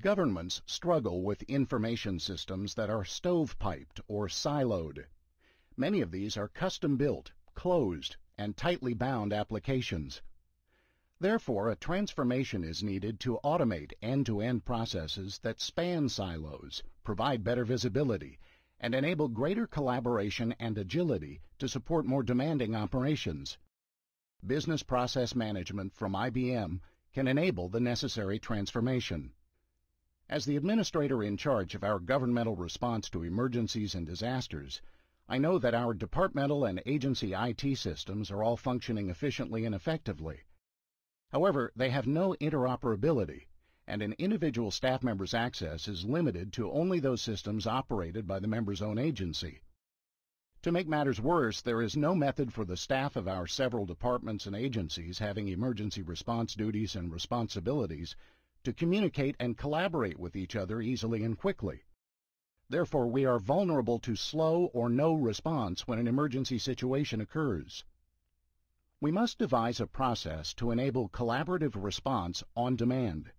Governments struggle with information systems that are stovepiped or siloed. Many of these are custom-built, closed, and tightly bound applications. Therefore, a transformation is needed to automate end-to-end processes that span silos, provide better visibility, and enable greater collaboration and agility to support more demanding operations. Business Process Management from IBM can enable the necessary transformation. As the administrator in charge of our governmental response to emergencies and disasters, I know that our departmental and agency IT systems are all functioning efficiently and effectively. However, they have no interoperability, and an individual staff member's access is limited to only those systems operated by the member's own agency. To make matters worse, there is no method for the staff of our several departments and agencies having emergency response duties and responsibilities to communicate and collaborate with each other easily and quickly. Therefore, we are vulnerable to slow or no response when an emergency situation occurs. We must devise a process to enable collaborative response on demand.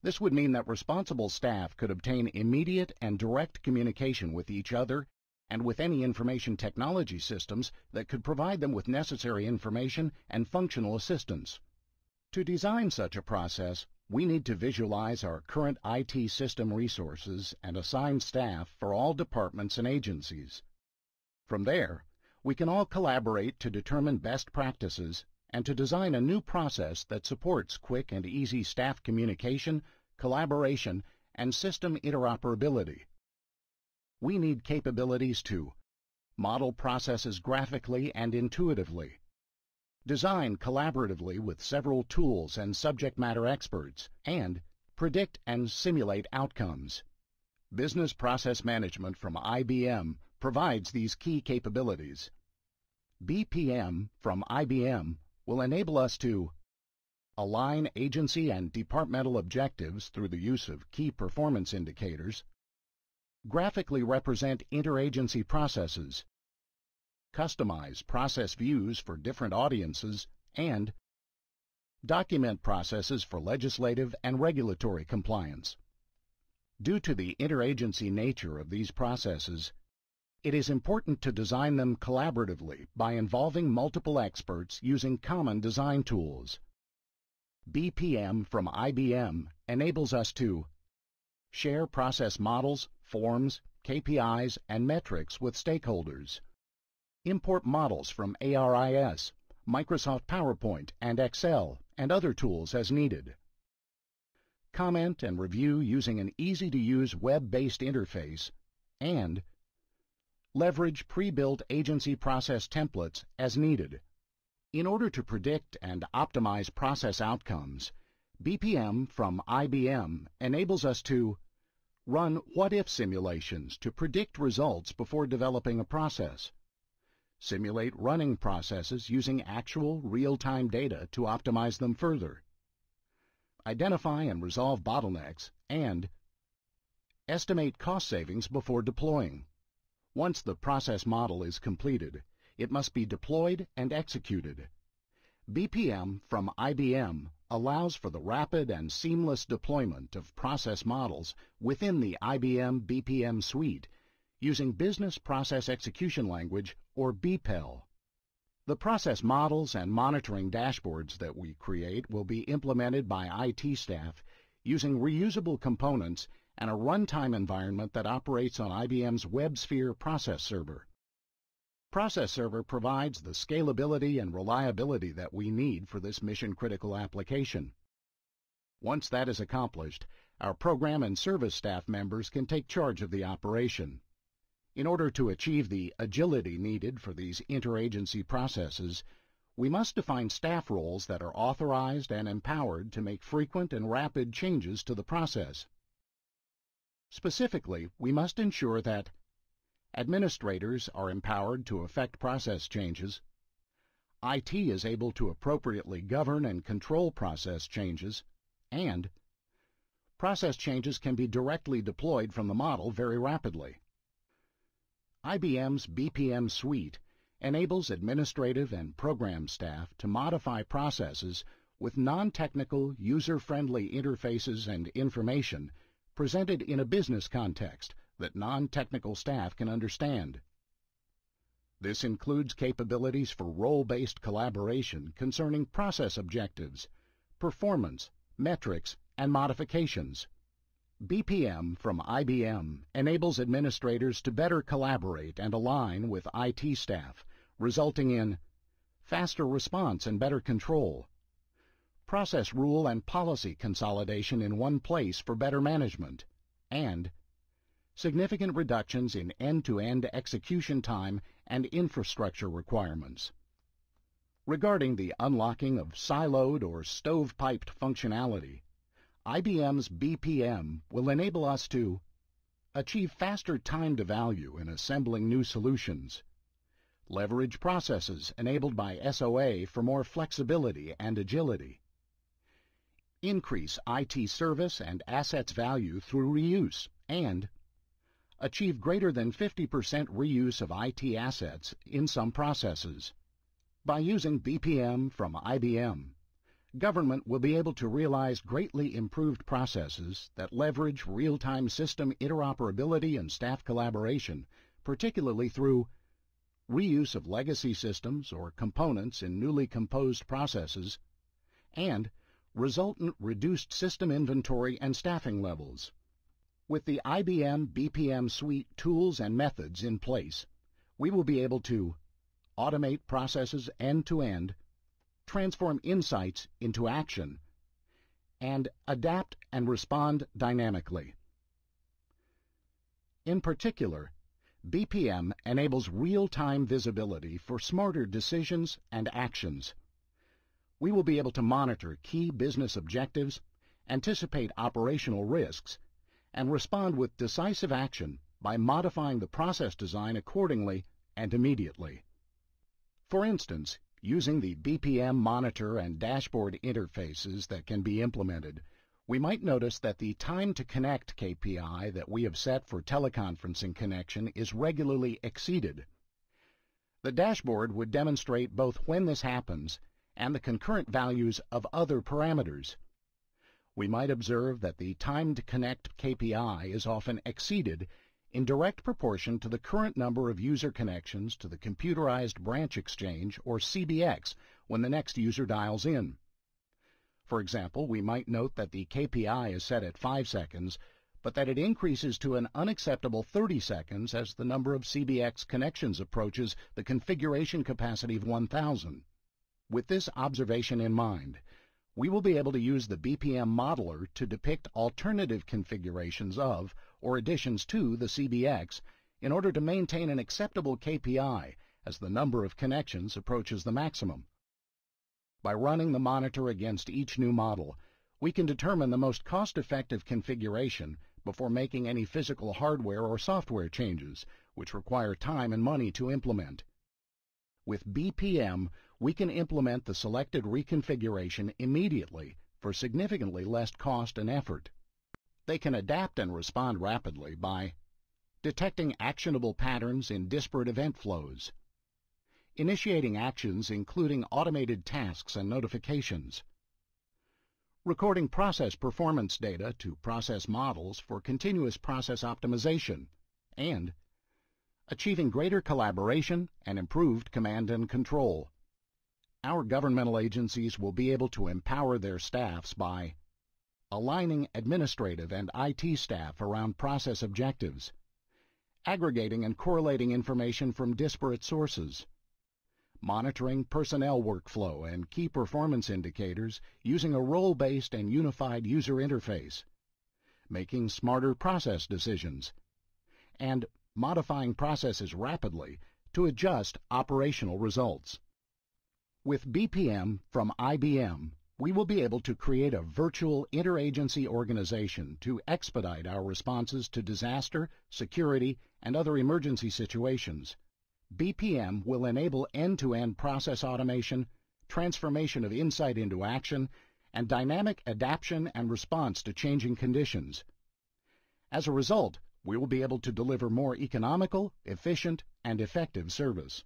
This would mean that responsible staff could obtain immediate and direct communication with each other and with any information technology systems that could provide them with necessary information and functional assistance. To design such a process, we need to visualize our current IT system resources and assign staff for all departments and agencies. From there, we can all collaborate to determine best practices and to design a new process that supports quick and easy staff communication, collaboration, and system interoperability. We need capabilities to model processes graphically and intuitively, design collaboratively with several tools and subject matter experts, and predict and simulate outcomes. Business Process Management from IBM provides these key capabilities. BPM from IBM will enable us to align agency and departmental objectives through the use of key performance indicators, graphically represent interagency processes, customize process views for different audiences, and document processes for legislative and regulatory compliance. Due to the interagency nature of these processes, it is important to design them collaboratively by involving multiple experts using common design tools. BPM from IBM enables us to share process models, forms, KPIs, and metrics with stakeholders. Import models from ARIS, Microsoft PowerPoint, and Excel, and other tools as needed. Comment and review using an easy-to-use web-based interface, and leverage pre-built agency process templates as needed. In order to predict and optimize process outcomes, BPM from IBM enables us to run what-if simulations to predict results before developing a process, simulate running processes using actual real-time data to optimize them further, identify and resolve bottlenecks, and estimate cost savings before deploying. Once the process model is completed, it must be deployed and executed. BPM from IBM allows for the rapid and seamless deployment of process models within the IBM BPM suite using Business Process Execution Language, or BPEL. The process models and monitoring dashboards that we create will be implemented by IT staff using reusable components and a runtime environment that operates on IBM's WebSphere process server. Process Server provides the scalability and reliability that we need for this mission-critical application. Once that is accomplished, our program and service staff members can take charge of the operation. In order to achieve the agility needed for these interagency processes, we must define staff roles that are authorized and empowered to make frequent and rapid changes to the process. Specifically, we must ensure that Administrators are empowered to effect process changes. IT is able to appropriately govern and control process changes. And process changes can be directly deployed from the model very rapidly. IBM's BPM suite enables administrative and program staff to modify processes with non-technical, user-friendly interfaces and information presented in a business context that non-technical staff can understand. This includes capabilities for role-based collaboration concerning process objectives, performance, metrics, and modifications. BPM from IBM enables administrators to better collaborate and align with IT staff, resulting in faster response and better control, process rule and policy consolidation in one place for better management, and significant reductions in end-to-end -end execution time and infrastructure requirements. Regarding the unlocking of siloed or stovepiped functionality, IBM's BPM will enable us to achieve faster time to value in assembling new solutions, leverage processes enabled by SOA for more flexibility and agility, increase IT service and assets value through reuse, and achieve greater than 50% reuse of IT assets in some processes. By using BPM from IBM, government will be able to realize greatly improved processes that leverage real-time system interoperability and staff collaboration, particularly through reuse of legacy systems or components in newly composed processes, and resultant reduced system inventory and staffing levels. With the IBM BPM suite tools and methods in place, we will be able to automate processes end-to-end, transform insights into action, and adapt and respond dynamically. In particular, BPM enables real-time visibility for smarter decisions and actions. We will be able to monitor key business objectives, anticipate operational risks, and respond with decisive action by modifying the process design accordingly and immediately. For instance, using the BPM monitor and dashboard interfaces that can be implemented, we might notice that the time to connect KPI that we have set for teleconferencing connection is regularly exceeded. The dashboard would demonstrate both when this happens and the concurrent values of other parameters we might observe that the time to connect KPI is often exceeded in direct proportion to the current number of user connections to the Computerized Branch Exchange, or CBX, when the next user dials in. For example, we might note that the KPI is set at 5 seconds, but that it increases to an unacceptable 30 seconds as the number of CBX connections approaches the configuration capacity of 1,000. With this observation in mind, we will be able to use the BPM modeler to depict alternative configurations of or additions to the CBX in order to maintain an acceptable KPI as the number of connections approaches the maximum. By running the monitor against each new model, we can determine the most cost-effective configuration before making any physical hardware or software changes, which require time and money to implement. With BPM, we can implement the selected reconfiguration immediately for significantly less cost and effort. They can adapt and respond rapidly by detecting actionable patterns in disparate event flows, initiating actions including automated tasks and notifications, recording process performance data to process models for continuous process optimization, and achieving greater collaboration and improved command and control. Our governmental agencies will be able to empower their staffs by aligning administrative and IT staff around process objectives, aggregating and correlating information from disparate sources, monitoring personnel workflow and key performance indicators using a role-based and unified user interface, making smarter process decisions, and modifying processes rapidly to adjust operational results. With BPM from IBM, we will be able to create a virtual interagency organization to expedite our responses to disaster, security, and other emergency situations. BPM will enable end-to-end -end process automation, transformation of insight into action, and dynamic adaptation and response to changing conditions. As a result, we will be able to deliver more economical, efficient, and effective service.